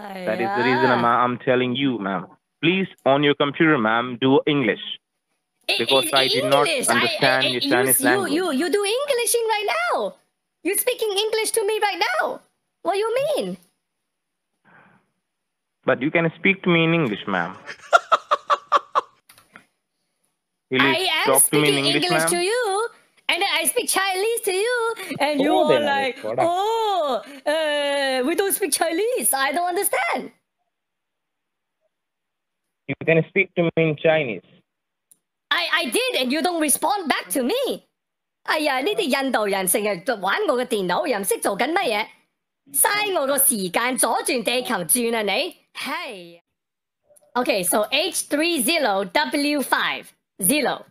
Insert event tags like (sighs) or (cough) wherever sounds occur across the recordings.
That is the reason I'm, I'm telling you, ma'am. Please, on your computer, ma'am, do English. Because I, I did not English. understand your you, Chinese you, language. You, you do Englishing right now. You're speaking English to me right now. What do you mean? But you can speak to me in English, ma'am. (laughs) I am talk to me speaking in English, English to you, and then I speak Chinese to you, and you Oh, are then, like, what up? oh, uh, we don't speak Chinese. I don't understand. You can speak to me in Chinese. I I did, and you don't respond back to me. 哎呀，呢啲印度人成日玩我嘅电脑，又唔识做紧乜嘢，嘥我个时间，左转地球转啊你！系。Okay, so H three zero W five zero.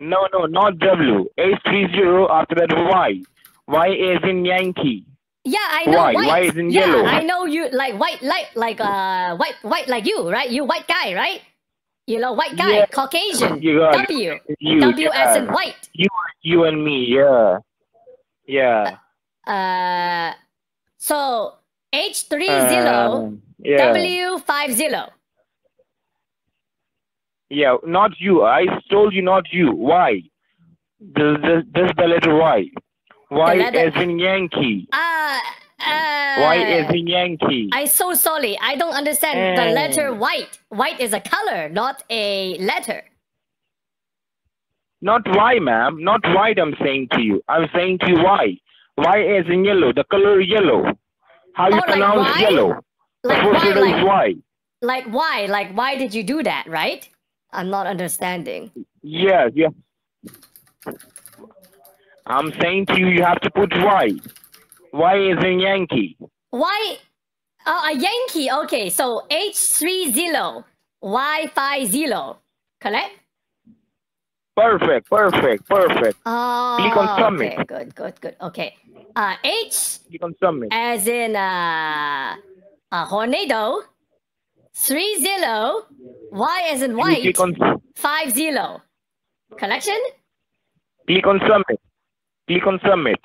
No, no, not W. H30 after that Y. Y is in Yankee. Yeah, I know Why? white. Why is in yeah, yellow? I know you like white, like like uh white, white like you, right? You white guy, right? You know, white guy, Yeah. Caucasian. You got W, You, W as in white. You, you and me, yeah. Yeah. Uh, so H three zero Um, yeah. W five zero. Yeah, not you. I told you not you. Why? This, this, this is the letter Y. Y The letter- is in Yankee. Uh, uh, Y is in Yankee. I'm so sorry. I don't understand the Eh. letter white. White is a color, not a letter. Not Y, ma'am. Not white, I'm saying to you. I'm saying to you why. Why is in yellow. The color yellow. How you Oh, pronounce Y? yellow? Like why? Like, Y. like why? Like why did you do that? Right? I'm not understanding. Yeah, yeah. I'm saying to you, you have to put Y. Y is in Yankee. Why? Oh, a Yankee. Okay, so H three zero Y five zero. Correct? Perfect, perfect, perfect. Oh, Click on submit. okay, good, good, good. Okay. Uh, H You can submit. as in uh, a tornado. Three zero. Y as in You white. click on Five zero. Collection? click on submit. Click on submit.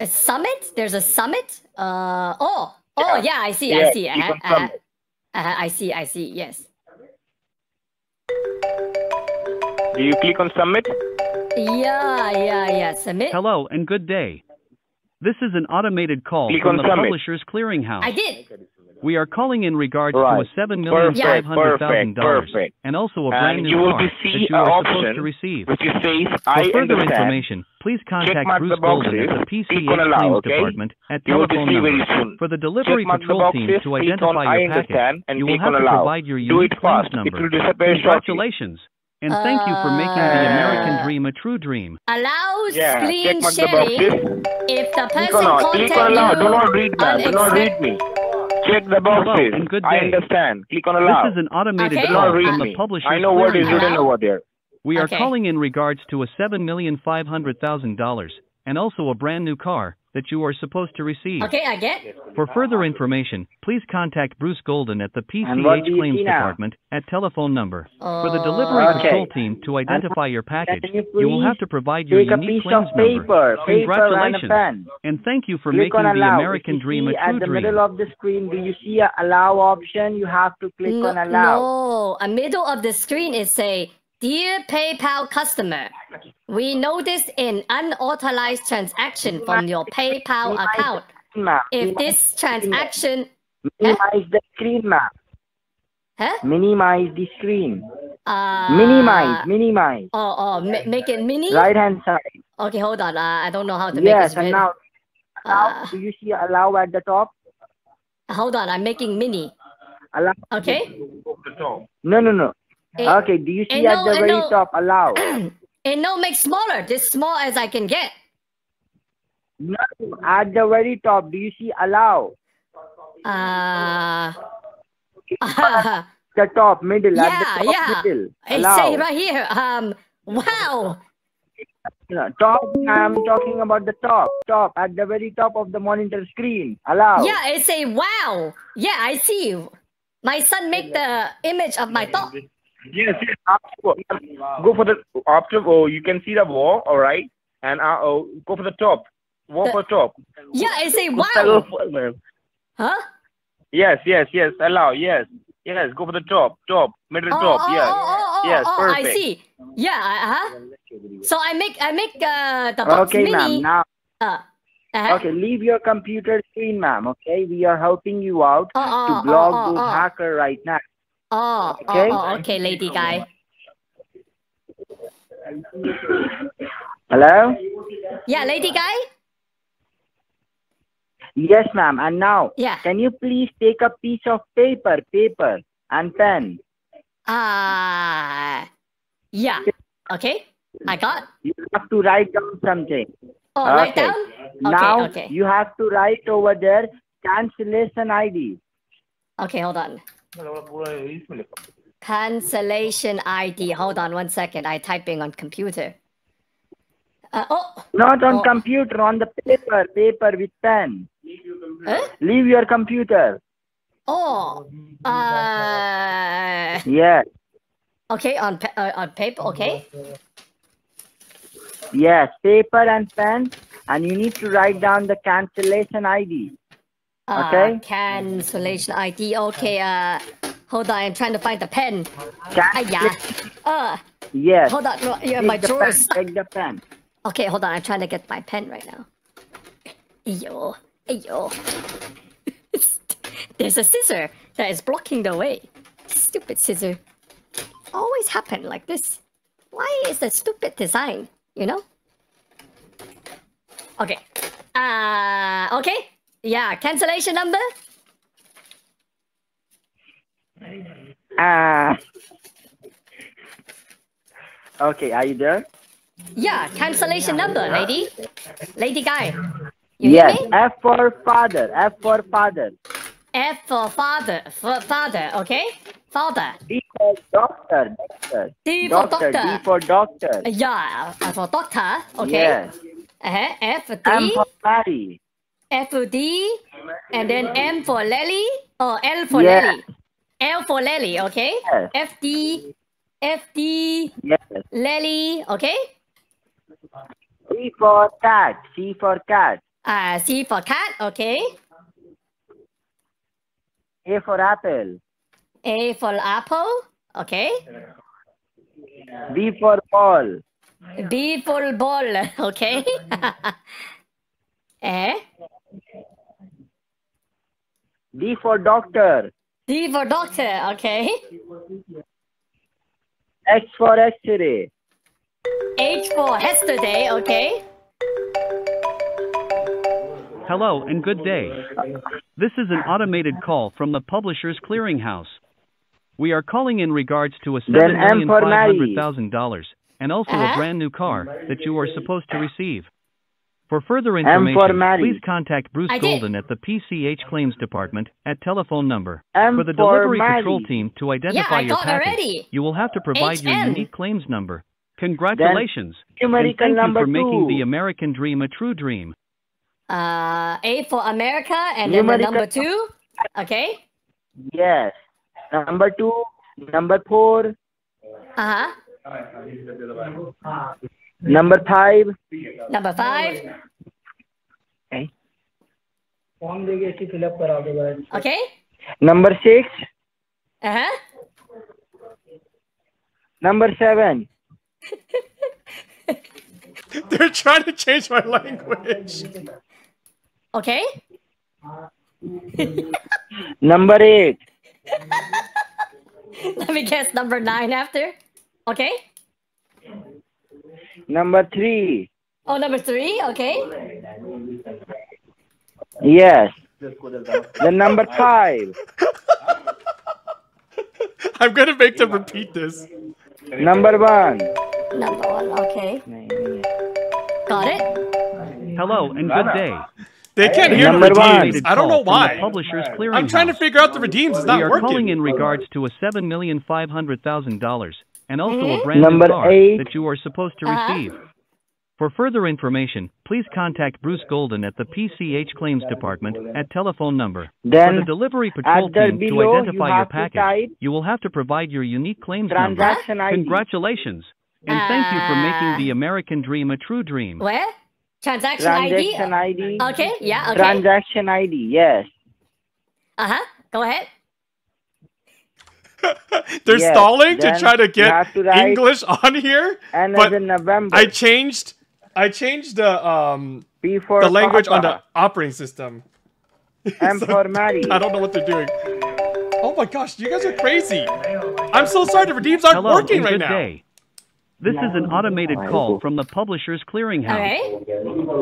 A summit? There's a summit? Uh oh. Oh Yeah. yeah, I see, I see. you can uh-huh. submit. Uh-huh, I see, I see, yes. Do you click on submit? Yeah, yeah, yeah. Submit. Hello and good day. This is an automated call Click from on the submit. Publishers Clearinghouse. I did. We are calling in regards Right. to a seven million Perfect, five hundred thousand perfect, dollars perfect. and also a brand And new you will car be that you a are supposed to receive. which says For I further understand. information, please contact Bruce the Golden at the PCA PCH click on allow, Claims okay? Department at You will be telephone number. very soon. For the delivery Check mark the patrol team to click on identify I your package, and you will click have on to allow. provide your Do unique it claims number. will disappear shortly. Congratulations, and thank you for making the Uh, American dream a true dream. Allow Yeah, screen check mark the sharing if the Click person on click on allow. Do not read that. Do not read me. Check the boxes. and good I understand. Click on allow. This is an automated Okay. Call from the me. Publishers I know what is Clearinghouse. written Allow? over there. We are Okay. calling in regards to a seven million five hundred thousand dollars and also a brand new car that you are supposed to receive. Okay, I get. For further information, please contact Bruce Golden at the PCH Claims? Department at telephone number. For the delivery Okay. patrol team to identify your package, you you will have to provide your Take a unique piece claims of paper, number. paper and a Congratulations, pen. and thank you for Click making on the allow. American you dream a see at the dream. middle of the screen, do you see a allow option? You have to click no, on allow. no, a middle of the screen is say, "Dear PayPal customer, we noticed an unauthorized transaction from your PayPal account. If this transaction, minimize the screen, ma'am. huh? Minimize the screen. Uh, minimize, minimize. Oh, oh, ma- make it mini. Right hand side. Okay, hold on. Uh, I don't know how to make Yes, this. and vid- now, allow, Uh, do you see allow at the top? hold on. I'm making mini. Allow. Okay. No, no, no. Eh, Okay, do you see eh, at no, the eh, very no. top allow? (clears throat) and no, make smaller. This small as I can get. No, at the very top, do you see allow? Uh, (laughs) The top, middle, at yeah, the top, yeah. middle. It Allow. say right here. Um, wow. No, top, I'm talking about the top, top, at the very top of the monitor screen. Allow. Yeah, it say wow. Yeah, I see you. My son make the image of my top. Yes, yes. Go for the after. Oh, you can see the wall. All right, and uh, oh, go for the top. Wall The- for top. Yeah, I say wow. Huh? Yes, yes, yes. Allow. Yes, yes. Go for the top, top, middle Oh, top. oh, yes, oh, oh, oh, yes. oh, perfect. I see. Yeah, uh huh. So I make I make uh, the box Okay, mini. ma'am. Now, Uh, uh-huh. okay, leave your computer screen, ma'am. Okay, we are helping you out to block those hacker right now. Oh, Okay. oh, oh, okay, lady guy. Hello? Yeah, lady guy. Yes, ma'am. And now, Yeah. can you please take a piece of paper, paper, and pen? Ah, yeah. Okay, I got. You have to write down something. Oh, write down. Okay, now, okay, you have to write over there cancellation ID. okay. Hold on. Cancellation ID. Hold on one second. I typing on computer. Uh, oh, Not on Oh. computer, on the paper, paper with pen. Leave your computer. huh? Leave your computer. oh. Uh, Yes, okay, on pa- uh, on paper. Okay. yes, paper and pen, and you need to write down the cancellation ID. Uh, Okay. Cancellation ID. Okay. Uh, hold on. I'm trying to find the pen. Ah, yeah. Uh, Yes. hold on. no, Yeah, Take my drawer is. Take the pen. (laughs) Okay, hold on. I'm trying to get my pen right now. (laughs) Ayo, ayo. (laughs) There's a scissor that is blocking the way. Stupid scissor. Always happen like this. Why is the stupid design? You know? Okay. Uh, okay. Yeah, cancellation number? Ah. okay, are you there? Yeah, cancellation number, lady. Lady guy. You yes. hear me? F for father. F for father. F for father. For father, okay? Father. D for doctor. Doctor. D for doctor. doctor. D for doctor. Yeah, uh, for doctor. Okay. Yes. Uh-huh. F M D, for Mary. F D, and then M for Lily, or L for Yes. Lily. L for Lily, okay? Yes. F D, F D, Yes. Lily, okay? C for cat. C for cat. Uh, C for cat, okay? A for apple. A for apple, okay? B for ball. B for ball, (laughs) okay? (laughs) eh? D for doctor. D for doctor, okay? X for X-ray. H for yesterday, okay? Hello and good day. This is an automated call from the Publishers Clearinghouse. We are calling in regards to a Then M for Mary. $7,500,000 and also Uh-huh. a brand new car that you are supposed to receive. For further M for information, please contact Bruce I did. Golden at the PCH Claims Department at telephone number. M For the for delivery Mary. patrol team to identify I your got package, already. you will have to provide your HM. unique claims number. Congratulations. and thank you number for making two. the American dream a true dream. Uh, A for America, and then the number two, okay? Yes. Number two. Number four. Uh-huh. Number five. Number five, okay? Okay. Number six. Uh-huh. Number seven. (laughs) They're trying to change my language. Okay? (laughs) Number eight. (laughs) Let me guess number nine after. Okay? Number three. Oh, number three, okay? Yes. The number five. (laughs) I'm gonna make them repeat this. Number one. Number one, okay. Got it? Hello and good day. They can't hear Number the one. redeems. I don't know Call from the why. Publishers Clearinghouse. I'm trying to figure out the redeems. It's not We not are working. calling in regards to a seven million five hundred thousand dollars and also Mhm. a brand Number new car eight. that you are supposed to Uh-huh. receive. For further information, please contact Bruce Golden at the PCH Claims Department at telephone number. For the delivery patrol at the team to below, you identify your have to package, you will have to provide your unique claims number. transaction ID. Congratulations. And thank you for Uh, making the American dream a true dream. Where? Transaction ID? Transaction ID. Okay, yeah, okay. Transaction ID. Yes. Uh-huh. Go ahead. They're Yes, stalling to try to get to English on here, N but in November. I changed. I changed the um P for the language on the operating system. (laughs) M So, for Mary. I don't know what they're doing. Oh my gosh, you guys are crazy. I'm so sorry. The redeems aren't Hello working and right good now. day. This is an automated call from the Publishers Clearinghouse. Okay.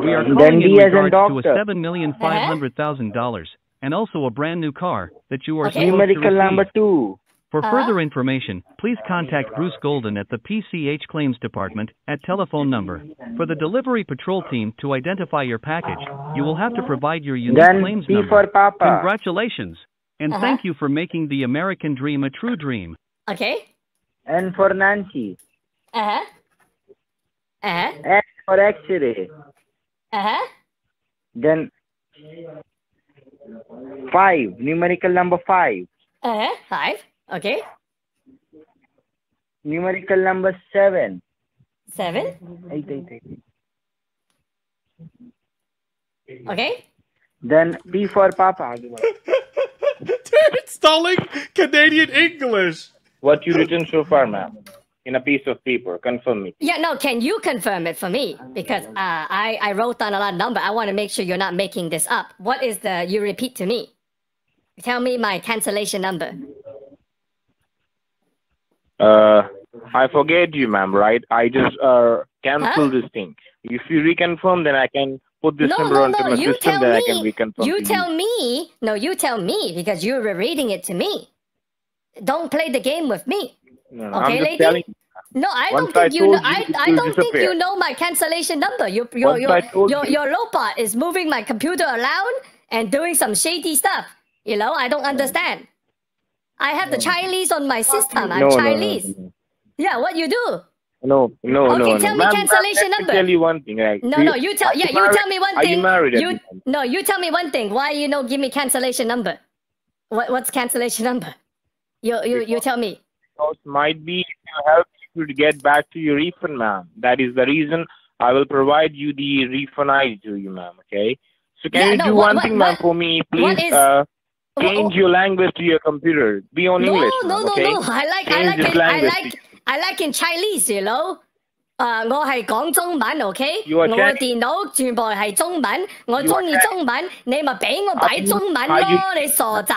We are calling in D regards to a doctor. seven million five hundred thousand dollars and also a brand new car that you are Okay. supposed to Numerical receive. number two. For Uh-huh. further information, please contact Bruce Golden at the PCH Claims Department at telephone number. For the delivery patrol team to identify your package, you will have to provide your unique Then claims P number. for Papa. Congratulations, and Uh-huh. thank you for making the American dream a true dream. Okay. N for Nancy. Uh huh. Uh huh. X for X-ray. Uh huh. Then five. Numerical number five. Uh huh. Five. Okay. Numerical number seven. Seven. Eight, eight, eight. Okay. Then P for Papa. (laughs) They're installing Canadian English. What you written so far, ma'am? In a piece of paper. Confirm me. Yeah. No. Can you confirm it for me? Because uh, I I wrote down a lot of number. I want to make sure you're not making this up. What is the? You repeat to me. Tell me my cancellation number. Uh, I forget you, ma'am, right? I just uh cancel this thing. If you reconfirm, then I can put this no, number no, onto no. my You system, then me. I can reconfirm. You tell me. No, you tell me because you were reading it to me. Don't play the game with me. No, no, Okay, lady? telling. No, I don't think I you know. you, I, I don't think you know my cancellation number. Your your your your, your robot is moving my computer around and doing some shady stuff. You know, I don't understand. I have the Chinese on my system. I'm no, no, no, Chinese. no, Yeah, what you do? no, no, Okay, no, no. tell me cancellation number. tell you one thing. Right? No, no, you tell. Yeah, you married- tell me one thing. Are you married? You no, you tell me one thing. Why you know? Give me cancellation number. What what's cancellation number? You you you tell me. Because might be you help you to get back to your refund, ma'am. That is the reason I will provide you the refund I to you, ma'am. Okay. So can Yeah, you no, do what- one what- thing, ma'am, for me? Please is- uh, change your language to your computer. Be on No, English, no, ma'am, no, okay? no. I like, I Change like this it. I language like, I like in Chinese, you know. 诶、我系讲中文，OK？ You are 我 Chinese. 电脑全部系中文，我 You are 中意 Chinese. 中文，你咪俾我摆 Are you- 中文 are you- 咯，你傻仔！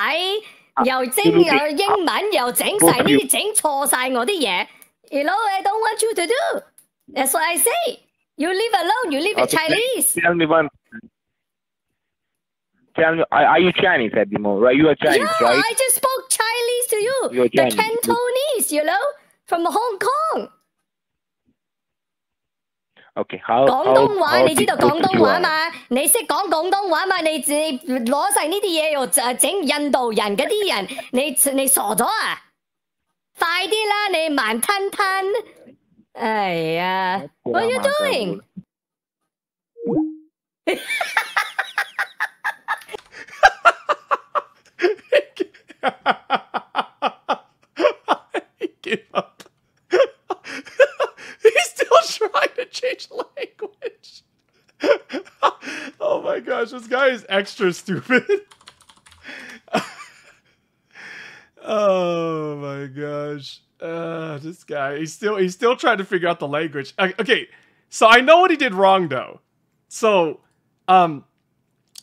又精 Absolutely. 又英文又整晒呢啲整错晒我啲嘢，you know I don't want you to do. That's what I say. You leave alone. You leave it Okay, Chinese. Tell me one. Tell me, are, are you Chinese at the moment, right? You are Chinese, yeah, right? I just spoke Chinese to you. You're the. Cantonese, you know, from Hong Kong. Okay, how 廣 how 東話你知道廣東話嘛？你識講廣東話嘛？你你攞晒呢啲嘢又誒整印度人嗰啲人，你你傻咗啊？快啲啦，你慢吞吞！哎呀，What are you doing？Give up. (laughs) He's still trying to change language. oh my gosh, this guy is extra stupid. (laughs) oh my gosh. Uh, this guy, he's still he's still trying to figure out the language. Okay, so I know what he did wrong though. So, um,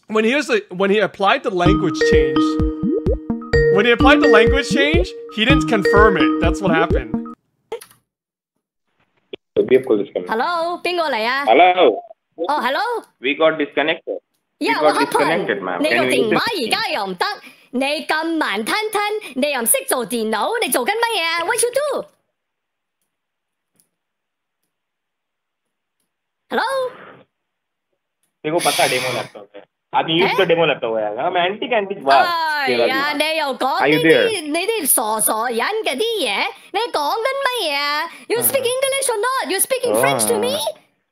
when he was when he applied the language change, when he applied the language change, he didn't confirm it. That's what happened. We have called disconnected. Hello，边个嚟啊？ Hello, 哦，Hello， we got disconnected. Yeah, got what disconnected, happened？ ma'am. 你个 Can you 电话而家又唔得，你咁慢吞吞，你又唔识做电脑，你做紧乜嘢啊？What you do？Hello？ देखो पता है demo laptop है अब use तो demo लगा हुआ है हम एंटी कैंडी वाह यार नहीं यो कौन नहीं नहीं सॉ सॉ यान कदी है नहीं कौन गन मैं है you speak English or not you speaking French to me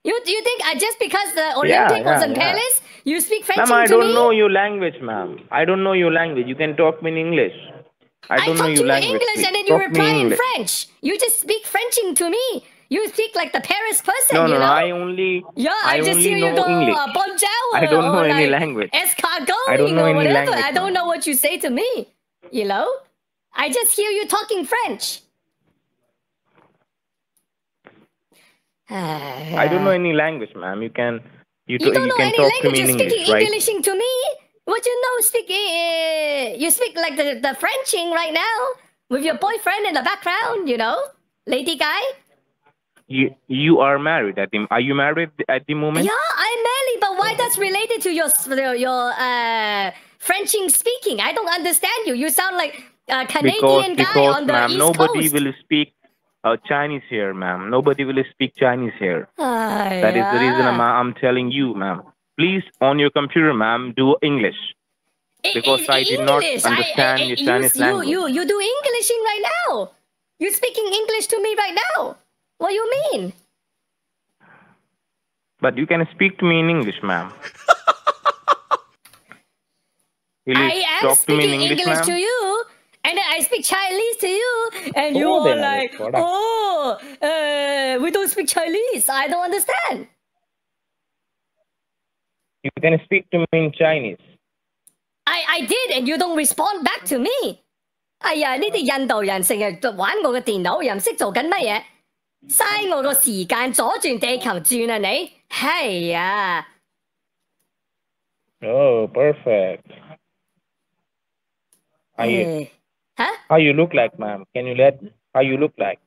You you think uh, just because the Olympic yeah, yeah, was in yeah. Paris, you speak French? Ma'am, I don't me? know your language, ma'am. I don't know your language. You can talk me in English. I don't I know your language. I talk to you English speak. and then you talk reply in French. You just speak Frenching to me. You speak like the Paris person, No, you no, no. know? I only, yeah, I, I, just only hear you go English. uh, bonjour I don't or know any like language. escargot I don't know or any whatever. language, I don't know what you say to me. You know? I just hear you talking French. (sighs) I don't know any language, ma'am. You can you, You don't you know can any talk to language. me You're in speaking English, right? Englishing to me. What you know? Speak. Uh, you speak like the the Frenching right now with your boyfriend in the background. You know, lady guy. You you are married at the are you married at the moment? Yeah, I'm married, but why that's related to your your, uh, Frenching speaking? I don't understand you. You sound like a because Canadian guy because on the ma'am, East nobody Coast. will speak uh, Chinese here, ma'am. Nobody will speak Chinese here. Ah, That is the reason I'm. I'm telling you, ma'am. Please, on your computer, ma'am, do English. I- because I did not English. understand I, I, your you, Chinese you, language. You, you do Englishing right now. You're speaking English to me right now. What do you mean? But you can speak to me in English, ma'am. (laughs) Will you I am talk to me in speaking English, English, ma'am? to you, and then I speak Chinese to you, and you Oh, are then I like, will shut up. oh, uh, we don't speak Chinese. I don't understand. You can speak to me in Chinese. I I did, and you don't respond back to me. 哎呀，呢啲印度人成日玩我嘅电脑，又唔识做紧乜嘢， 嘥我个时间，左转地球转啊你！系啊， Oh, perfect. How you, 诶吓 how you look like, ma'am? Can you let how you look like?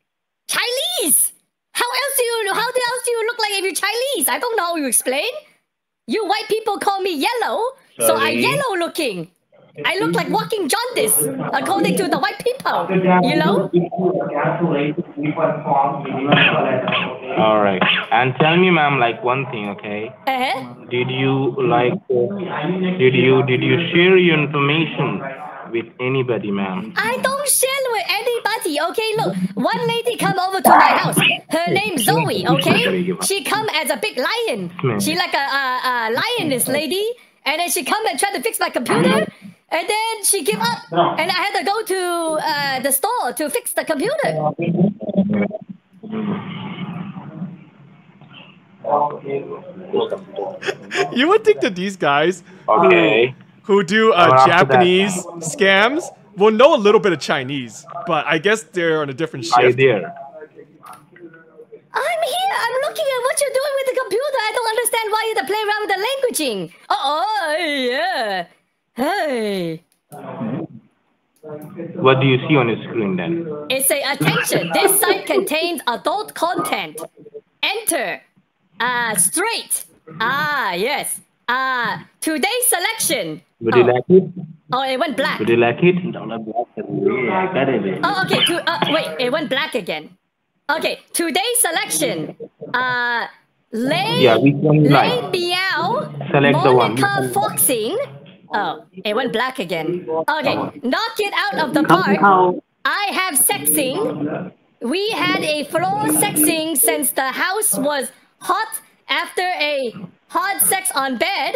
Chinese. How else do you how else do you look like if you're Chinese? I don't know how you explain. You white people call me yellow, so I'm Sorry. yellow looking. I look like walking jaundice, according to the white people. You know? All right. And tell me, ma'am, like one thing, okay? Uh-huh. Did you like? Did you did you share your information with anybody, ma'am? I don't share with anybody, okay? Look, one lady come over to my house. Her name Zoe, okay? She come as a big lion. She like a, a, a lioness lady. And then she come and try to fix my computer. And then she gave up. And I had to go to uh, the store to fix the computer. (laughs) You would think that these guys Okay. who do uh, Well, that- Japanese scams will know a little bit of Chinese, but I guess they're on a different Are you shift. there? I'm here. I'm looking at what you're doing with the computer. I don't understand why you have to play around with the languaging. Oh, yeah. Hey. What do you see on your screen then? It say attention. This site contains adult content. Enter. Ah, straight. Ah, yes. Ah, today's selection. Would you Oh. like it? Oh, it went black. Would you like it? Oh, okay. To, uh, wait, it went black again. Okay, today's selection. Uh, Lay, Yeah, one you Lay like? Meow, Select the one. Monica Foxing. Oh, it went black again. Okay, knock it out of the park. I have sexing. We had a floor sexing since the house was hot after a hard sex on bed.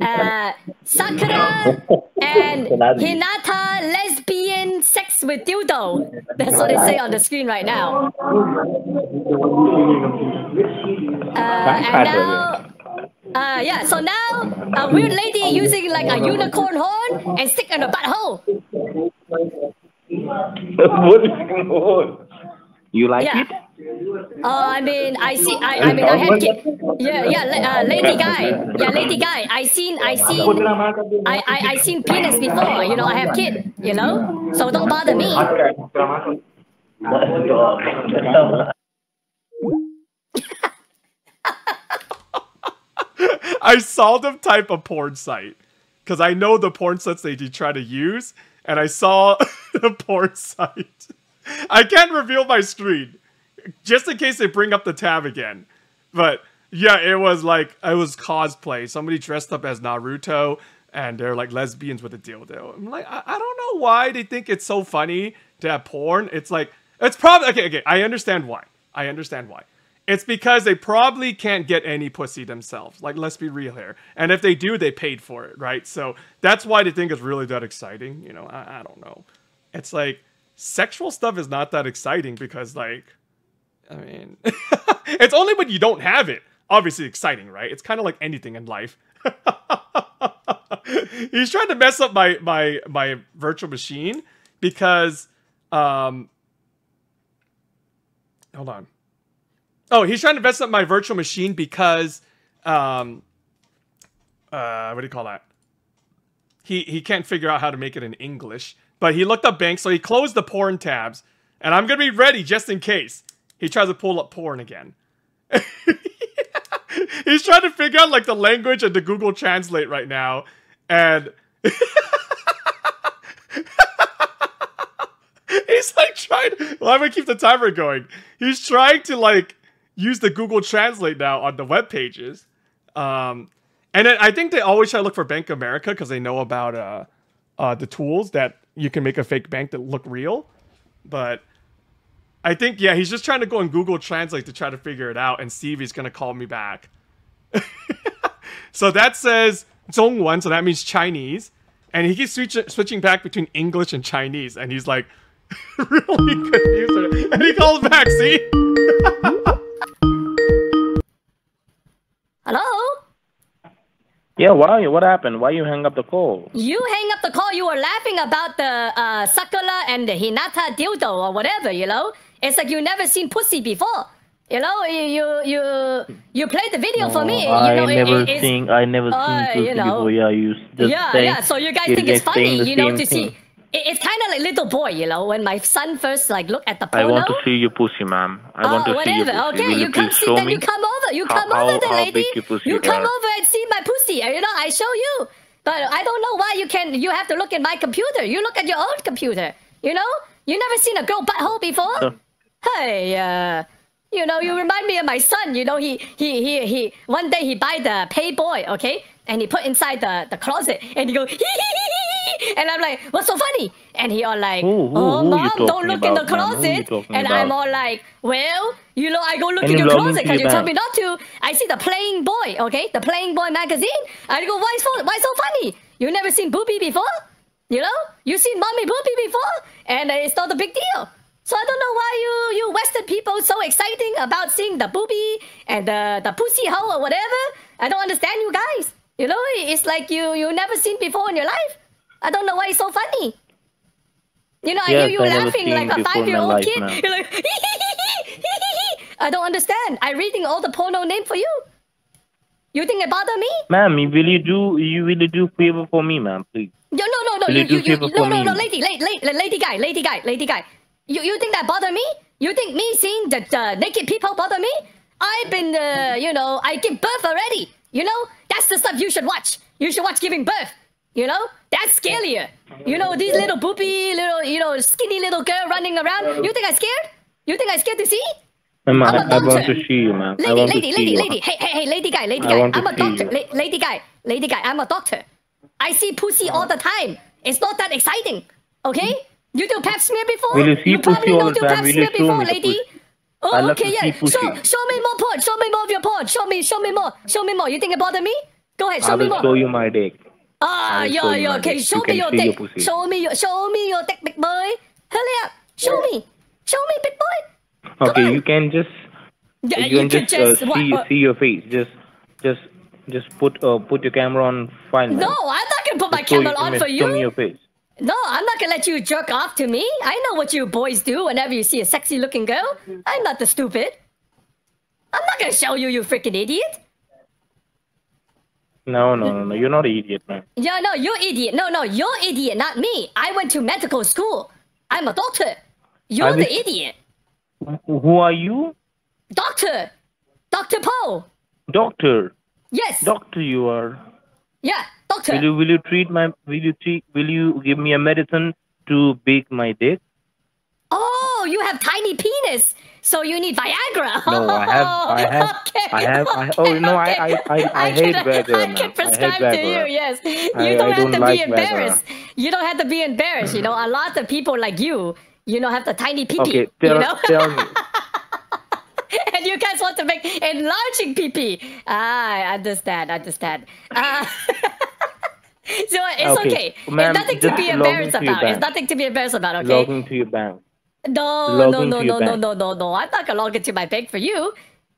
Uh, Sakura and (laughs) Hinata lesbian sex with dildo. That's what they say on the screen right now. (laughs) Uh, and now, uh, yeah. So now a weird lady using like a unicorn horn and stick in her butthole. (laughs) you like Yeah. it? Uh, I mean, I see. I, I mean, I had kid. Yeah, yeah. Uh, lady guy. Yeah, lady guy. I seen. I seen. I, I I seen penis before. You know, I have kid. You know, so don't bother me. (laughs) (laughs) I saw them type a porn site because I know the porn sites they try to use, and I saw (laughs) the porn site. I can't reveal my screen just in case they bring up the tab again. But yeah, it was like it was cosplay. Somebody dressed up as Naruto, and they're like lesbians with a dildo. I'm like, I, I don't know why they think it's so funny to have porn. It's like it's probably okay. Okay, I understand why. I understand why. It's because they probably can't get any pussy themselves. Like, let's be real here. And if they do, they paid for it, right? So that's why they think it's really that exciting. You know, I, I don't know. It's like sexual stuff is not that exciting because, like, I mean, (laughs) it's only when you don't have it. Obviously exciting, right? It's kind of like anything in life. (laughs) He's trying to mess up my my my virtual machine because um hold on. Oh, he's trying to mess up my virtual machine because um uh what do you call that? He he can't figure out how to make it in English. But he looked up bank, so he closed the porn tabs. And I'm gonna be ready just in case he tries to pull up porn again. (laughs) He's trying to figure out like the language and the Google Translate right now, and (laughs) he's like trying. Well, I'm gonna keep the timer going. He's trying to like use the Google Translate now on the web pages, um, and I think they always try to look for Bank America because they know about uh, uh, the tools that you can make a fake bank that look real, but. I think yeah, he's just trying to go on Google Translate to try to figure it out and see if he's gonna call me back. (laughs) so that says 中文, so that means Chinese, and he keeps switch- switching back between English and Chinese, and he's like (laughs) really confused. And he calls back. See? (laughs) Yeah, why? What happened? Why you hang up the call? You hang up the call. You were laughing about the uh, Sakura and the Hinata dildo or whatever, you know? It's like you never seen pussy before. You know, you you you, you played the video for me. I you know, it- never it- it's- seen. I never Uh, seen pussy you know. before. Yeah, you yeah, saying, yeah. So you guys you're think it's funny, you know, to see. It, it's kind of like little boy, you know. When my son first like look at the porno. I want to see your pussy, ma'am. I want oh, to see your whatever. pussy. Okay, Will you you come see, then me? you come over. You how- come over, how- how lady. your pussy You come are. over and see my pussy. You know, I show you. But I don't know why you can. You have to look at my computer. You look at your own computer. You know, you never seen a girl butthole before. Hey, uh, you know, you remind me of my son. You know, he he he he. One day he buy the Playboy, okay, and he put inside the the closet, and he go. Hee, hee, hee. (laughs) And I'm like, what's so funny? And he all like, Who- who- oh who mom, don't look in the about, ma'am? Who you closet. And I'm all like, well, you know, I go look Can in you your closet because you told me not to. I see the Playing Boy, okay, the Playing Boy magazine. I go, why so why so funny? You never seen booby before? You know, you seen mommy booby before, and it's not a big deal. So I don't know why you you Western people so exciting about seeing the booby and the the pussy hole or whatever. I don't understand you guys. You know, it's like you you never seen before in your life. I don't know why it's so funny. You know, I Yes, hear you I laughing like a before in my five year old kid. ma'am. (laughs) You're like, I don't understand. I'm reading all the porno name for you. You think it bother me? Ma'am, will you do? You will you do favor for me, ma'am, please? No, no, no, no. Will You, you you, you, no, no, no, lady, lady, lady, lady guy, lady guy, lady guy. You, you think that bother me? You think me seeing the uh, naked people bother me? I've been, uh, you know, I give birth already. You know, that's the stuff you should watch. You should watch giving birth. You know, that's scarier. You know, these little boopy, little, you know, skinny little girl running around. You think I'm scared? You think I'm scared to see? Ma'am, I'm I, I want to see you, ma'am. Lady, lady, lady, lady. Hey, hey, hey, lady guy, lady I guy. I'm a doctor. La- lady guy, lady guy. I'm a doctor. I see pussy all the time. It's not that exciting. Okay? You do pap smear before? Will you see probably pussy all don't the do time? pap smear before, lady. Oh, okay, yeah. Show, show me more porn. Show me more of your porn. Show me, show me more. Show me more. You think it bother me? Go ahead, show I me will more. show you my dick. Ah, yo, will yeah, show you yeah. my Okay, show You me your see your dick. Show me your, show me your dick, big boy. Hurry up. Show me. Show me, big boy. Okay, you can just Yeah, you can could just, uh, what- see what- see your face. Just just just put uh, put your camera on ma'am. No, I'm not gonna put my Just camera on for you. Show me you. your face. No, I'm not gonna let you jerk off to me. I know what you boys do whenever you see a sexy looking girl. I'm not the stupid. I'm not gonna show you, you freaking idiot. No, no, no, no. You're not an idiot, man. Yeah, no, you're idiot. No, no, you're idiot, not me. I went to medical school. I'm a doctor. You're the idiot. Who are you? Doctor. Dr. Poe. Doctor. Yes. Doctor, you are. yeah, doctor. Will you will you treat my will you treat will you give me a medicine to bake my dick? Oh, you have tiny penis, so you need Viagra. No, I have I (laughs) have okay, I have I oh no I I I, I, hate can, Viagra, I can prescribe hate to you. Yes, you I- don't I have don't to like be Viagra. embarrassed. You don't have to be embarrassed. You know, a lot of people like you, you know, have the tiny pee Okay, you know, tell me. (laughs) and you guys want to make enlarging pee pee. Ah, I understand. Understand. Uh, (laughs) so it's Okay, okay. it's nothing to be embarrassed about. It's nothing to be embarrassed about. Okay. Log to your bank. No, Log no, no, no, no, no, no, no. I'm not gonna log into my bank for you.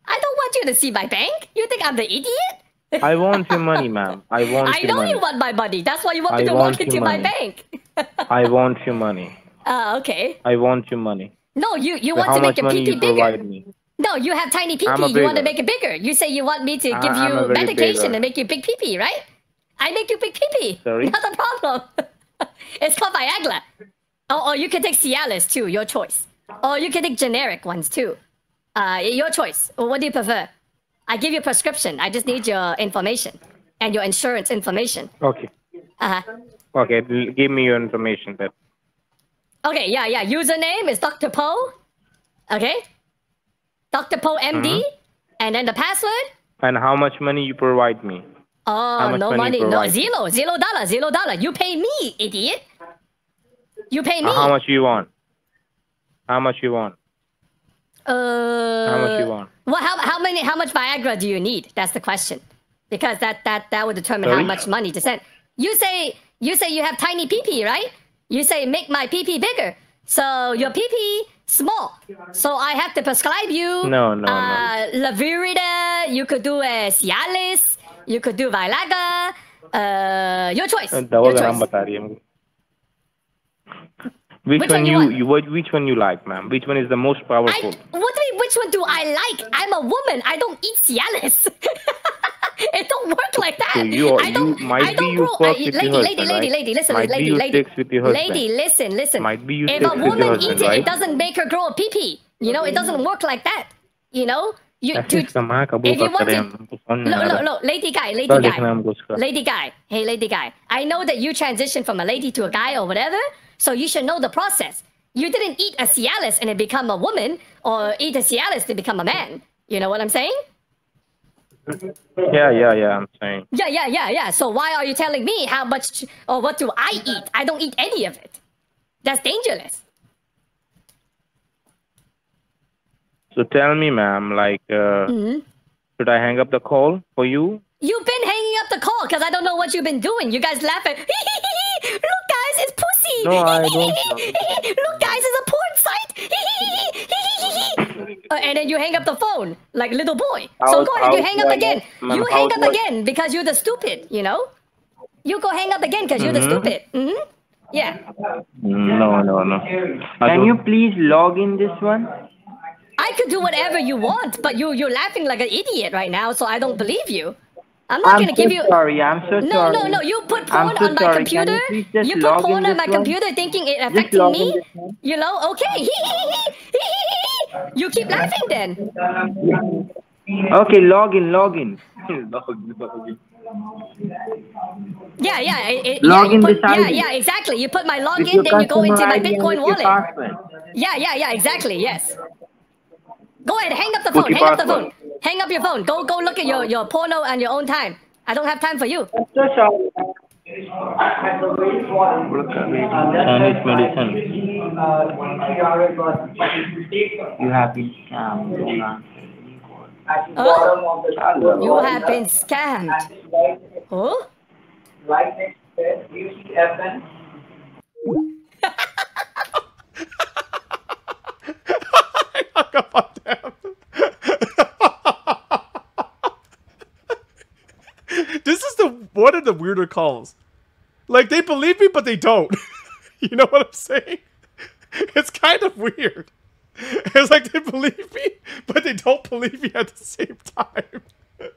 I don't want you to see my bank. You think I'm the idiot? I want your money, ma'am. I (laughs) want I know money. you want my money. That's why you want me I to want walk into your my bank. I want your money. (laughs) Ah, okay. I want your money. No, you you So want to make your money pee you bigger. me? No, you have tiny pee I'm You want to make it bigger. You say you want me to give I'm you medication bigger. and make you big pee right? I make you big pee Sorry? (laughs) Not a problem. it's called Viagra. Oh, or you can take Cialis too. Your choice. Or you can take generic ones too. Uh, your choice. What do you prefer? I give you a prescription. I just need your information and your insurance information. Okay. Uh huh. Okay. Give me your information then. Okay, yeah, yeah. Username is Dr. Poe. Okay? Dr. Poe MD. Mm-hmm. And then the password? And how much money you provide me? Oh, no money money. No, zero. Zero dollar. Zero dollar. You pay me, idiot. You pay me. Uh, how much you want? How much you want? Uh. How much you want? Well, how how many how much Viagra do you need? That's the question, because that that that would determine Sorry? how much money to send. You say you say you have tiny pee pee, right? You say make my pee pee bigger. So your pee pee small. So I have to prescribe you. No, no, uh, no. Levitra. You could do a Cialis. You could do Viagra. Uh, your choice. Your choice. Which, which one, you, one? you which one you like, ma'am? Which one is the most powerful? I, what do you, mean? which one do I like? I'm a woman. I don't eat Cialis. (laughs) it don't work like that. So you, I don't, you might I don't be you grow. I, lady, lady, right? lady, lady, listen, might lady, lady, lady, listen, listen. Might be you if a woman husband, eats it, it doesn't make her grow a pee pee. You know, it doesn't work like that. You know. You, to, ah, if you want to, no, no, no, lady guy, lady guy, lady guy. Hey, lady guy. I know that you transitioned from a lady to a guy or whatever so you should know the process. You didn't eat a Cialis and it become a woman, or eat a Cialis to become a man. You know what I'm saying? Yeah, yeah, yeah. I'm saying. Yeah, yeah, yeah, yeah. So why are you telling me how much or what do I eat? I don't eat any of it. That's dangerous. So tell me, ma'am, like, uh, Mm-hmm. should I hang up the call for you? You've been hanging up the call because I don't know what you've been doing. You guys laugh at. (laughs) Look, guys, it's pussy. No, I don't. (laughs) Look, guys, it's a porn site. (laughs) Uh, and then you hang up the phone like little boy. so How- go ahead, you hang up again. know? Ma'am, You how hang up I- again because you're the stupid. You know. You go hang up again because you're the Mm-hmm. stupid. hmm Yeah. No, no, no. I Can don't- you please log in this one? I could do whatever you want, but you you're laughing like an idiot right now, so I don't believe you. I'm not I'm gonna so give you. sorry. I'm so No, sorry. no, no. You put porn I'm so on my sorry. Computer. you You put porn on my one? computer thinking it affecting me. You know? Okay. (laughs) you keep laughing then. Okay, log in, log in. Yeah, yeah. It, Log yeah, in put, yeah, yeah, exactly. You put my login, then you go into my Bitcoin wallet. Yeah, yeah, yeah. Exactly. Yes. Go ahead. Hang up the phone. Hang up the phone. Hang up your phone. Go, go look at your your porno and your own time. I don't have time for you. I'm so sorry. Chinese medicine. You have been scammed. Oh, you have been scammed. Oh. hung up on them. this is the one the weirder calls. Like they believe me, but they don't. (laughs) you know what I'm saying? It's kind of weird. It's like they believe me, but they don't believe me at the same time. (laughs)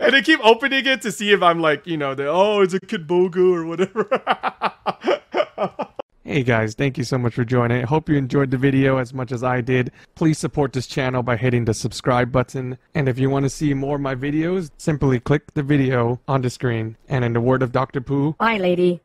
and they keep opening it to see if I'm like, you know, the oh, it's a kid Kitboga or whatever. (laughs) Hey guys, thank you so much for joining. I hope you enjoyed the video as much as I did. Please support this channel by hitting the subscribe button. And if you want to see more of my videos, simply click the video on the screen. And in the word of Dr. Pooh, Bye, lady.